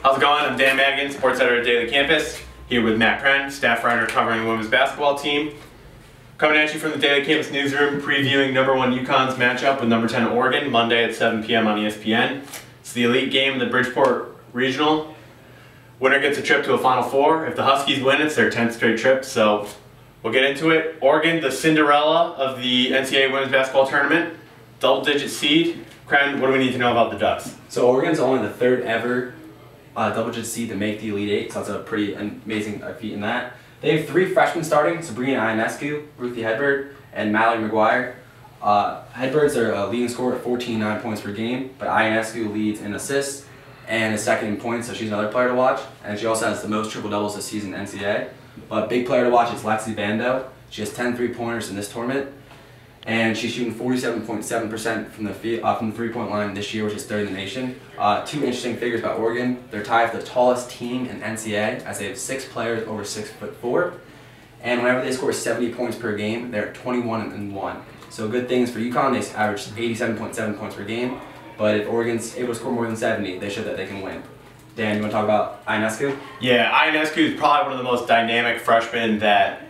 How's it going? I'm Dan Madigan, sports editor at Daily Campus, here with Matt Kren, staff writer covering the women's basketball team. Coming at you from the Daily Campus newsroom, previewing number one UConn's matchup with number 10 Oregon, Monday at 7 p.m. on ESPN. It's the elite game the Bridgeport Regional. Winner gets a trip to a Final Four. If the Huskies win, it's their 10th straight trip, so we'll get into it. Oregon, the Cinderella of the NCAA women's basketball tournament, double-digit seed. Kren, what do we need to know about the Ducks? So Oregon's only the third ever uh, double-digit seed to make the Elite Eight, so that's a pretty amazing feat in that. They have three freshmen starting, Sabrina Ionescu, Ruthy Hebard, and Mallory McGwire. Uh, Hebard's their uh, leading scorer at 14.9 points per game, but Ionescu leads in assists and is second in points, so she's another player to watch. And she also has the most triple-doubles this season in NCAA. But big player to watch is Lexi Bando. She has 10 three-pointers in this tournament, and she's shooting 47.7% from the uh, from the three-point line this year, which is third in the nation. Uh, two interesting figures about Oregon: they're tied for the tallest team in NCAA, as they have six players over six foot four. And whenever they score 70 points per game, they're 21 and one. So good things for UConn. They average 87.7 points per game. But if Oregon's able to score more than 70, they show that they can win. Dan, you want to talk about Ionescu? Yeah, Ionescu is probably one of the most dynamic freshmen that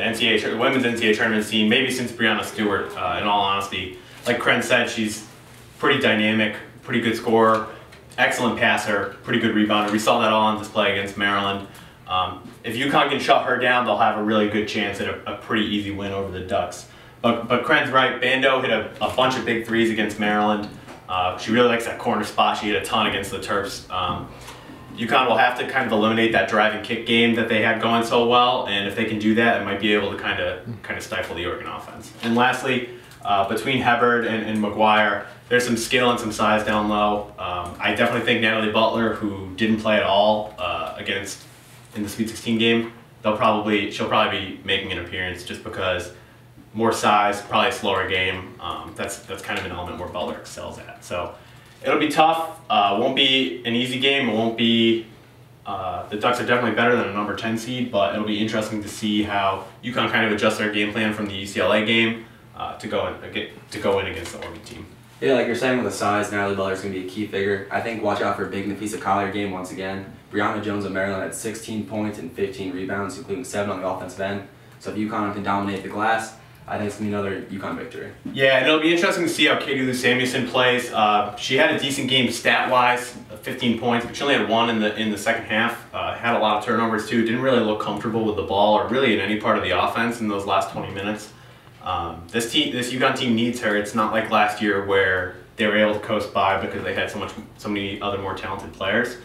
the NCAA, the women's NCAA tournament scene, maybe since Breanna Stewart, uh, in all honesty. Like Kren said, she's pretty dynamic, pretty good scorer, excellent passer, pretty good rebounder. We saw that all on display against Maryland. Um, if UConn can shut her down, they'll have a really good chance at a, a pretty easy win over the Ducks. But, but Kren's right, Bando hit a, a bunch of big threes against Maryland. Uh, she really likes that corner spot. She hit a ton against the Terps. Um, UConn will have to kind of eliminate that drive and kick game that they had going so well, and if they can do that, it might be able to kind of kind of stifle the Oregon offense. And lastly, uh, between Hebard and, and McGwire, there's some skill and some size down low. Um, I definitely think Natalie Butler, who didn't play at all uh, against in the Sweet 16 game, they'll probably she'll probably be making an appearance just because more size, probably a slower game. Um, that's that's kind of an element where Butler excels at. So it'll be tough. Uh, won't be an easy game. It won't be. Uh, the Ducks are definitely better than a number 10 seed, but it'll be interesting to see how UConn kind of adjust their game plan from the UCLA game uh, to go in to go in against the Oregon team. Yeah, like you're saying with the size, Natalie Butler's going to be a key figure. I think watch out for big Napheesa Collier game once again. Brionna Jones of Maryland had 16 points and 15 rebounds, including 7 on the offensive end. So if UConn can dominate the glass, I think it's to be another UConn victory. Yeah, and it'll be interesting to see how Katie Lou Samuelson plays. Uh, she had a decent game stat-wise, 15 points, but she only had one in the in the second half. Uh, had a lot of turnovers too. Didn't really look comfortable with the ball or really in any part of the offense in those last 20 minutes. Um, this team, this UConn team needs her. It's not like last year where they were able to coast by because they had so much, so many other more talented players.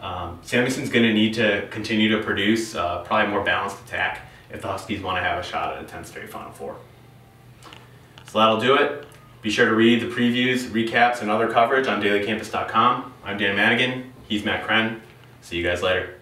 Um, Samuelson's going to need to continue to produce uh, probably more balanced attack if the Huskies want to have a shot at a 10 straight Final Four. So that'll do it. Be sure to read the previews, recaps, and other coverage on dailycampus.com. I'm Dan Madigan. He's Matt Kren. See you guys later.